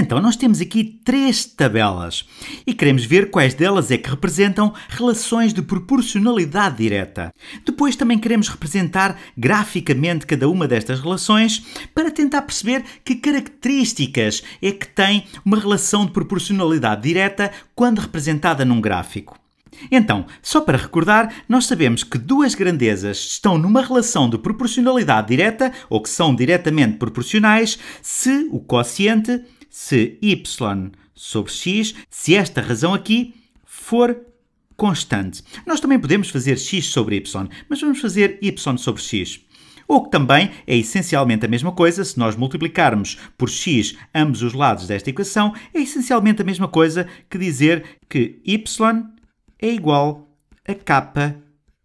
Então, nós temos aqui três tabelas e queremos ver quais delas é que representam relações de proporcionalidade direta. Depois também queremos representar graficamente cada uma destas relações para tentar perceber que características é que tem uma relação de proporcionalidade direta quando representada num gráfico. Então, só para recordar, nós sabemos que duas grandezas estão numa relação de proporcionalidade direta, ou que são diretamente proporcionais, se o quociente, se y sobre x, se esta razão aqui for constante. Nós também podemos fazer x sobre y, mas vamos fazer y sobre x. Ou que também é essencialmente a mesma coisa, se nós multiplicarmos por x ambos os lados desta equação, é essencialmente a mesma coisa que dizer que y é igual a k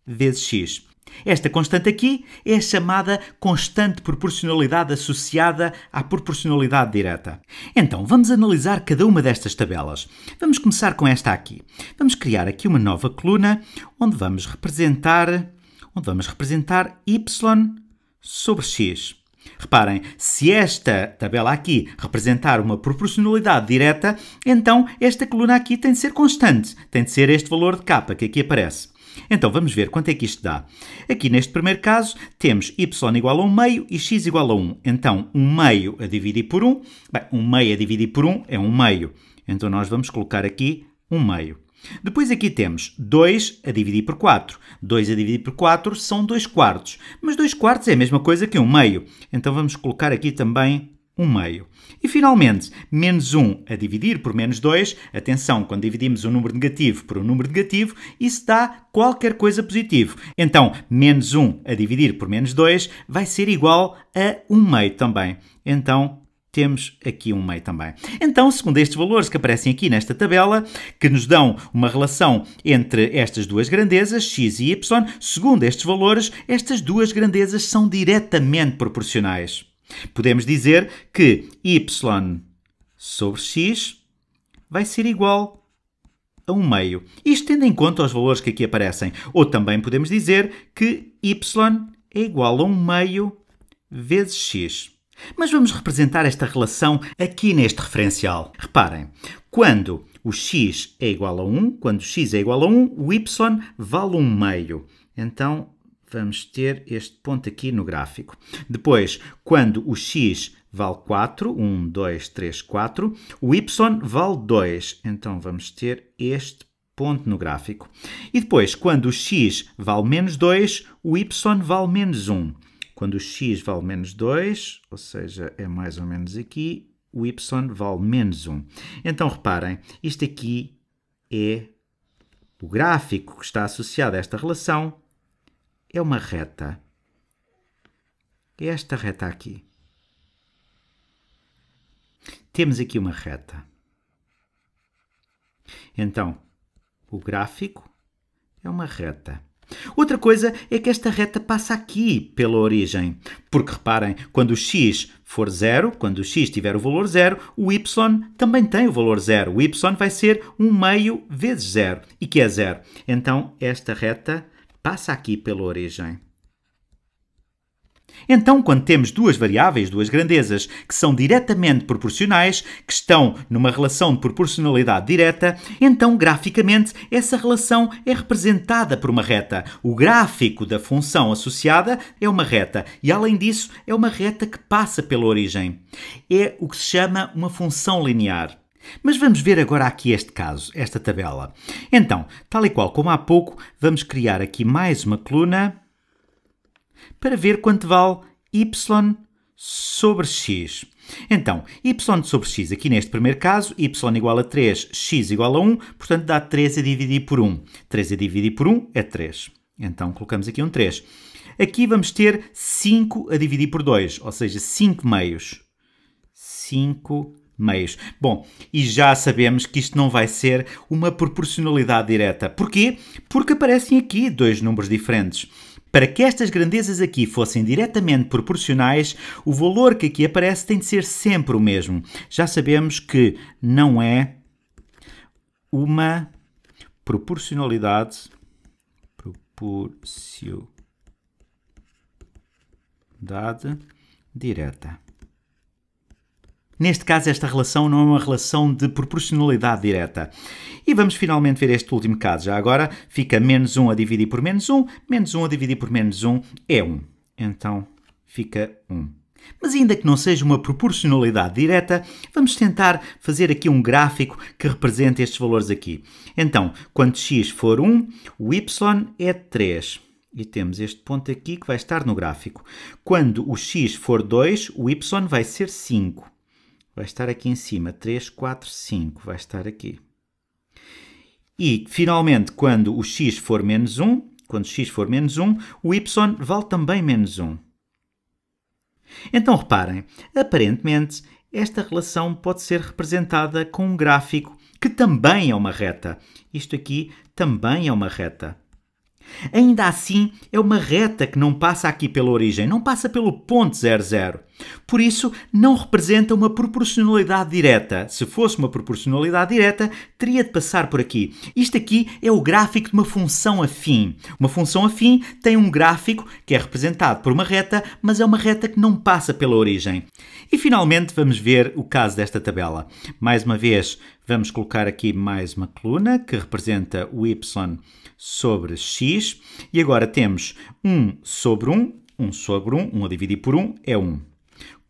vezes x. Esta constante aqui é a chamada constante proporcionalidade associada à proporcionalidade direta. Então, vamos analisar cada uma destas tabelas. Vamos começar com esta aqui. Vamos criar aqui uma nova coluna onde vamos representar, onde vamos representar y sobre x. Reparem, se esta tabela aqui representar uma proporcionalidade direta, então esta coluna aqui tem de ser constante, tem de ser este valor de k que aqui aparece. Então vamos ver quanto é que isto dá. Aqui neste primeiro caso temos y igual a 1 meio e x igual a 1. Então 1 meio a dividir por 1, bem, 1 meio a dividir por 1 é 1 meio. Então nós vamos colocar aqui 1 meio. Depois aqui temos 2 a dividir por 4. 2 a dividir por 4 são 2 quartos. Mas 2 quartos é a mesma coisa que 1 meio. Então vamos colocar aqui também 1 meio. E finalmente, menos 1 a dividir por menos 2. Atenção, quando dividimos um número negativo por um número negativo, isso dá qualquer coisa positivo. Então, menos 1 a dividir por menos 2 vai ser igual a 1 meio também. Então, temos aqui um meio também. Então, segundo estes valores que aparecem aqui nesta tabela, que nos dão uma relação entre estas duas grandezas, x e y, segundo estes valores, estas duas grandezas são diretamente proporcionais. Podemos dizer que y sobre x vai ser igual a 1 meio. Isto tendo em conta os valores que aqui aparecem. Ou também podemos dizer que y é igual a 1 meio vezes x. Mas vamos representar esta relação aqui neste referencial. Reparem, quando o x é igual a 1, quando x é igual a 1, o y vale 1 meio. Então, vamos ter este ponto aqui no gráfico. Depois, quando o x vale 4, 1, 2, 3, 4, o y vale 2. Então, vamos ter este ponto no gráfico. E depois, quando o x vale menos 2, o y vale menos 1. Quando o x vale menos 2, ou seja, é mais ou menos aqui, o y vale menos 1. Então, reparem, isto aqui é o gráfico que está associado a esta relação, é uma reta. É esta reta aqui. Temos aqui uma reta. Então, o gráfico é uma reta. Outra coisa é que esta reta passa aqui pela origem. Porque reparem, quando o x for zero, quando o x tiver o valor zero, o y também tem o valor zero. O y vai ser 1 meio vezes zero, e que é zero. Então, esta reta passa aqui pela origem. Então, quando temos duas variáveis, duas grandezas, que são diretamente proporcionais, que estão numa relação de proporcionalidade direta, então, graficamente, essa relação é representada por uma reta. O gráfico da função associada é uma reta e, além disso, é uma reta que passa pela origem. É o que se chama uma função linear. Mas vamos ver agora aqui este caso, esta tabela. Então, tal e qual como há pouco, vamos criar aqui mais uma coluna para ver quanto vale y sobre x. Então, y sobre x, aqui neste primeiro caso, y igual a 3, x igual a 1, portanto dá 3 a dividir por 1. 3 a dividir por 1 é 3. Então colocamos aqui um 3. Aqui vamos ter 5 a dividir por 2, ou seja, 5 meios. 5 meios. Bom, e já sabemos que isto não vai ser uma proporcionalidade direta. Porquê? Porque aparecem aqui dois números diferentes. Para que estas grandezas aqui fossem diretamente proporcionais, o valor que aqui aparece tem de ser sempre o mesmo. Já sabemos que não é uma proporcionalidade proporcionalidade direta. Neste caso, esta relação não é uma relação de proporcionalidade direta. E vamos finalmente ver este último caso. Já agora fica menos 1 a dividir por menos 1, menos 1 a dividir por menos 1 é 1. Então fica 1. Mas ainda que não seja uma proporcionalidade direta, vamos tentar fazer aqui um gráfico que represente estes valores aqui. Então, quando x for 1, o y é 3. E temos este ponto aqui que vai estar no gráfico. Quando o x for 2, o y vai ser 5. Vai estar aqui em cima. 3, 4, 5. Vai estar aqui. E, finalmente, quando o x for menos 1, quando x for menos 1, o y vale também menos 1. Então reparem, aparentemente esta relação pode ser representada com um gráfico que também é uma reta. Isto aqui também é uma reta. Ainda assim, é uma reta que não passa aqui pela origem, não passa pelo ponto 00. Por isso, não representa uma proporcionalidade direta. Se fosse uma proporcionalidade direta, teria de passar por aqui. Isto aqui é o gráfico de uma função afim. Uma função afim tem um gráfico que é representado por uma reta, mas é uma reta que não passa pela origem. E finalmente vamos ver o caso desta tabela. Mais uma vez, vamos colocar aqui mais uma coluna que representa o y sobre x. E agora temos 1 sobre 1, 1 sobre 1, 1 a dividir por 1 é 1.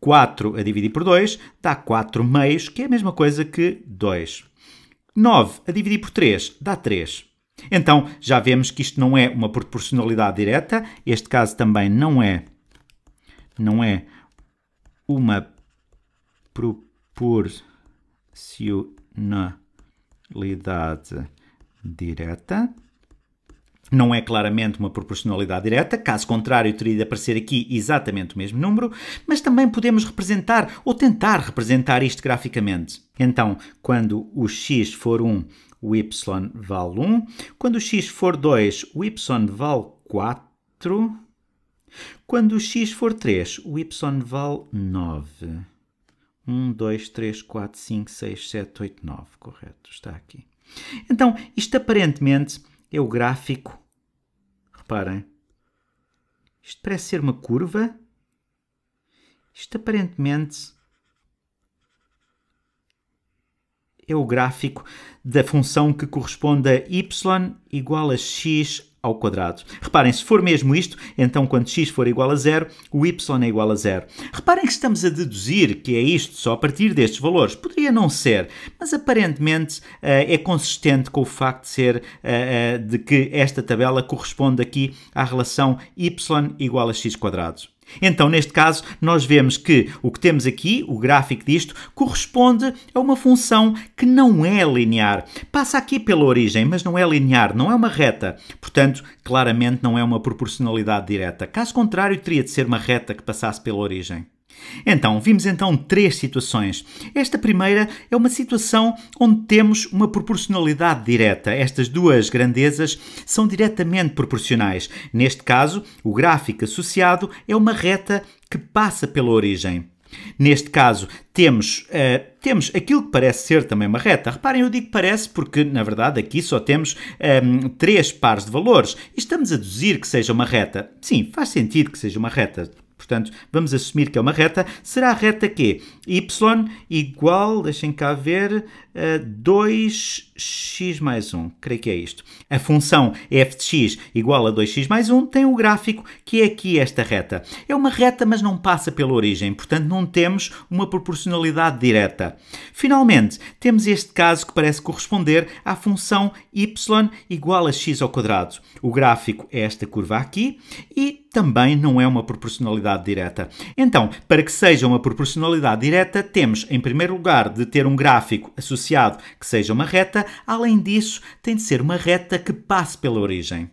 4 a dividir por 2 dá 4 meios, que é a mesma coisa que 2. 9 a dividir por 3 dá 3. Então, já vemos que isto não é uma proporcionalidade direta, este caso também não é, não é uma proporcionalidade direta não é claramente uma proporcionalidade direta, caso contrário, teria de aparecer aqui exatamente o mesmo número, mas também podemos representar ou tentar representar isto graficamente. Então, quando o x for 1, o y vale 1. Quando o x for 2, o y vale 4. Quando o x for 3, o y vale 9. 1, 2, 3, 4, 5, 6, 7, 8, 9. Correto, está aqui. Então, isto aparentemente é o gráfico. Reparem. Isto parece ser uma curva. Isto aparentemente é o gráfico da função que corresponde a y igual a x ao quadrado. Reparem, se for mesmo isto, então quando x for igual a zero, o y é igual a zero. Reparem que estamos a deduzir que é isto só a partir destes valores. Poderia não ser, mas aparentemente uh, é consistente com o facto de ser uh, uh, de que esta tabela corresponde aqui à relação y igual a x quadrado. Então, neste caso, nós vemos que o que temos aqui, o gráfico disto, corresponde a uma função que não é linear. Passa aqui pela origem, mas não é linear, não é uma reta. Portanto, claramente não é uma proporcionalidade direta. Caso contrário, teria de ser uma reta que passasse pela origem. Então, vimos então três situações. Esta primeira é uma situação onde temos uma proporcionalidade direta. Estas duas grandezas são diretamente proporcionais. Neste caso, o gráfico associado é uma reta que passa pela origem. Neste caso, temos, uh, temos aquilo que parece ser também uma reta. Reparem, eu digo parece porque, na verdade, aqui só temos um, ehm, três pares de valores. E estamos a deduzir que seja uma reta. Sim, faz sentido que seja uma reta. Portanto, vamos assumir que é uma reta. Será a reta que y igual, deixem cá ver, a 2x mais 1. Creio que é isto. A função f de x igual a 2x mais 1 tem o gráfico que é aqui esta reta. É uma reta, mas não passa pela origem. Portanto, não temos uma proporcionalidade direta. Finalmente, temos este caso que parece corresponder à função y igual a x ao quadrado. O gráfico é esta curva aqui e também não é uma proporcionalidade direta. Então, para que seja uma proporcionalidade direta, temos, em primeiro lugar, de ter um gráfico associado que seja uma reta, além disso, tem de ser uma reta que passe pela origem.